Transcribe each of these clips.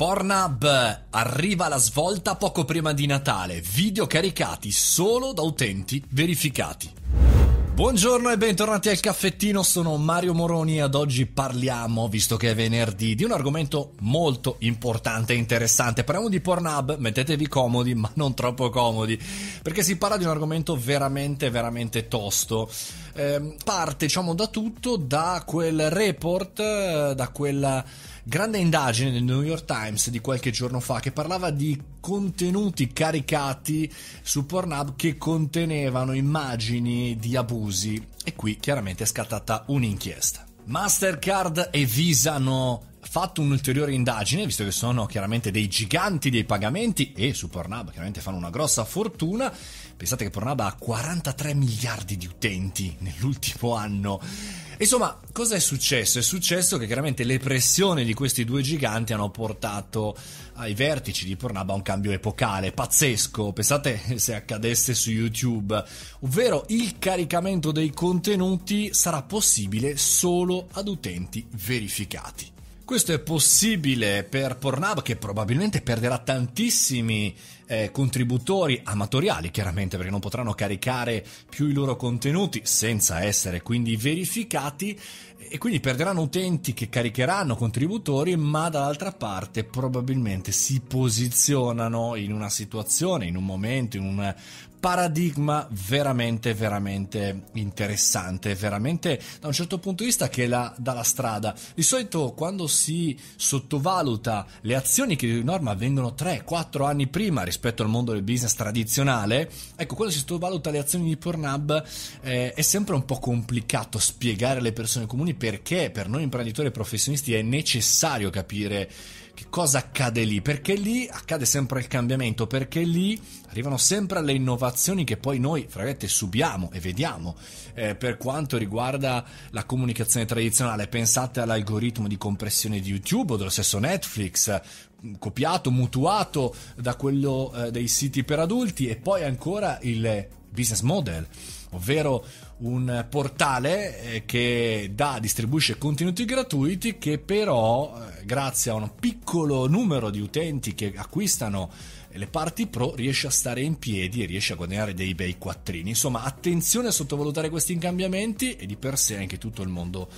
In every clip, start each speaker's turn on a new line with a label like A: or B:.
A: Pornhub arriva alla svolta poco prima di Natale, video caricati solo da utenti verificati. Buongiorno e bentornati al caffettino, sono Mario Moroni e ad oggi parliamo, visto che è venerdì, di un argomento molto importante e interessante. Parliamo di Pornhub, mettetevi comodi, ma non troppo comodi, perché si parla di un argomento veramente, veramente tosto. Eh, parte, diciamo, da tutto, da quel report, eh, da quella grande indagine del New York Times di qualche giorno fa che parlava di contenuti caricati su Pornhub che contenevano immagini di abusi e qui chiaramente è scattata un'inchiesta. Mastercard e Visa hanno fatto un'ulteriore indagine, visto che sono chiaramente dei giganti dei pagamenti e su Pornhub chiaramente fanno una grossa fortuna. Pensate che Pornhub ha 43 miliardi di utenti nell'ultimo anno Insomma, cosa è successo? È successo che chiaramente le pressioni di questi due giganti hanno portato ai vertici di Pornhub a un cambio epocale, pazzesco. Pensate se accadesse su YouTube, ovvero il caricamento dei contenuti sarà possibile solo ad utenti verificati. Questo è possibile per Pornhub che probabilmente perderà tantissimi eh, contributori amatoriali, chiaramente perché non potranno caricare più i loro contenuti senza essere quindi verificati. E quindi perderanno utenti che caricheranno contributori, ma dall'altra parte probabilmente si posizionano in una situazione, in un momento, in un paradigma veramente veramente interessante veramente da un certo punto di vista che la, dà la strada. Di solito quando si sottovaluta le azioni che di norma avvengono 3-4 anni prima rispetto al mondo del business tradizionale ecco quando si sottovaluta le azioni di Pornhub eh, è sempre un po' complicato spiegare alle persone comuni perché per noi imprenditori e professionisti è necessario capire che cosa accade lì? Perché lì accade sempre il cambiamento, perché lì arrivano sempre le innovazioni che poi noi, fragette, subiamo e vediamo. Eh, per quanto riguarda la comunicazione tradizionale, pensate all'algoritmo di compressione di YouTube o dello stesso Netflix, copiato, mutuato da quello eh, dei siti per adulti e poi ancora il business model, ovvero un portale eh, che dà, distribuisce contenuti gratuiti che però eh, grazie a un piccolo numero di utenti che acquistano le parti pro riesce a stare in piedi e riesce a guadagnare dei bei quattrini. Insomma, attenzione a sottovalutare questi incambiamenti e di per sé anche tutto il mondo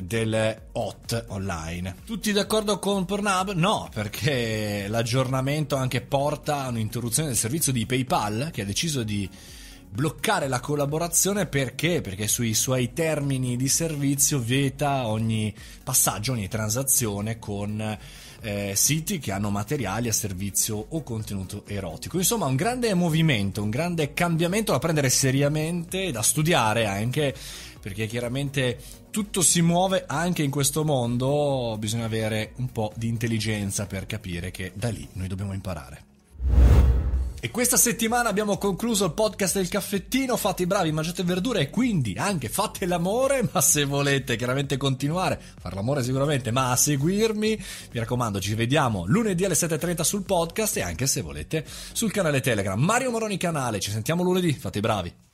A: del hot online. Tutti d'accordo con Pornhub? No, perché l'aggiornamento anche porta a un'interruzione del servizio di PayPal che ha deciso di bloccare la collaborazione perché? Perché sui suoi termini di servizio vieta ogni passaggio, ogni transazione con eh, siti che hanno materiali a servizio o contenuto erotico. Insomma, un grande movimento, un grande cambiamento da prendere seriamente da studiare anche perché chiaramente tutto si muove anche in questo mondo, bisogna avere un po' di intelligenza per capire che da lì noi dobbiamo imparare. E questa settimana abbiamo concluso il podcast del caffettino. Fate i bravi, mangiate verdure e quindi anche fate l'amore. Ma se volete chiaramente continuare, fare l'amore sicuramente, ma a seguirmi, mi raccomando, ci vediamo lunedì alle 7.30 sul podcast e anche se volete sul canale Telegram. Mario Moroni Canale, ci sentiamo lunedì. Fate i bravi.